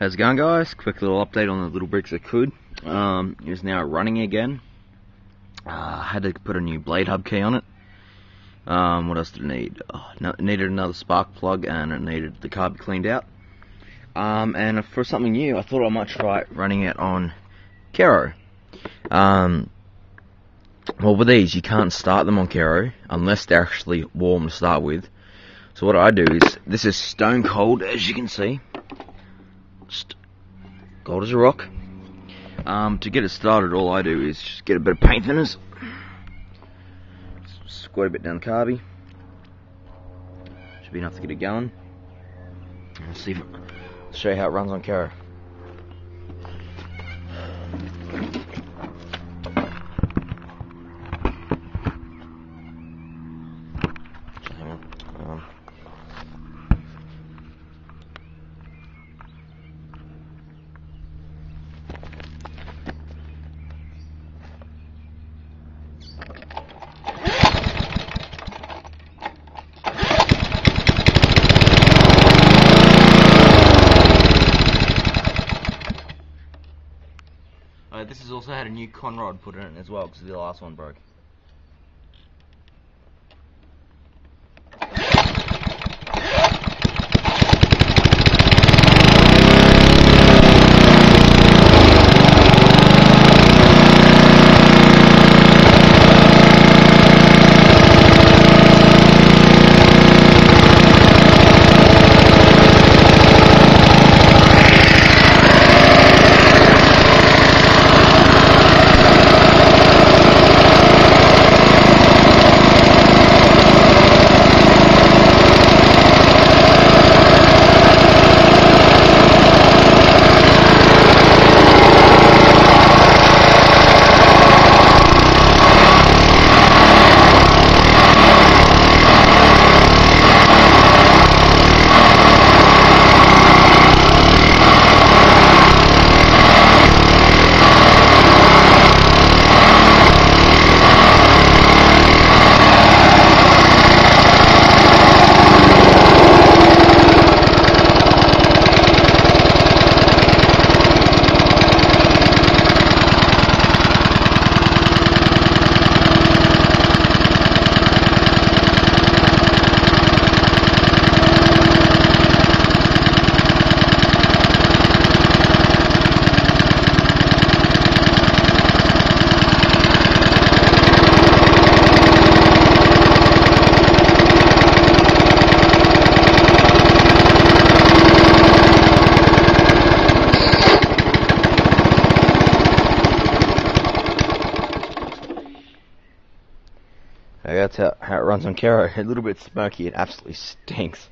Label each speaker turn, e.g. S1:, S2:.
S1: How's it going guys? Quick little update on the little Briggs that could. Um, it is now running again. Uh, had to put a new blade hub key on it. Um, what else did it need? Oh, no, needed another spark plug and it needed the carb cleaned out. Um, and for something new, I thought I might try running it on Kero. Um, well, with these, you can't start them on Kero unless they're actually warm to start with. So what I do is, this is stone cold, as you can see. Just cold as a rock. Um, to get it started, all I do is just get a bit of paint thinners, squirt a bit down the carby. Should be enough to get it going. Let's see if show you how it runs on Kero. Hang on. Um, Uh, this has also had a new conrod put in it as well because the last one broke. That's how, how it runs on Kero. A little bit smoky, it absolutely stinks.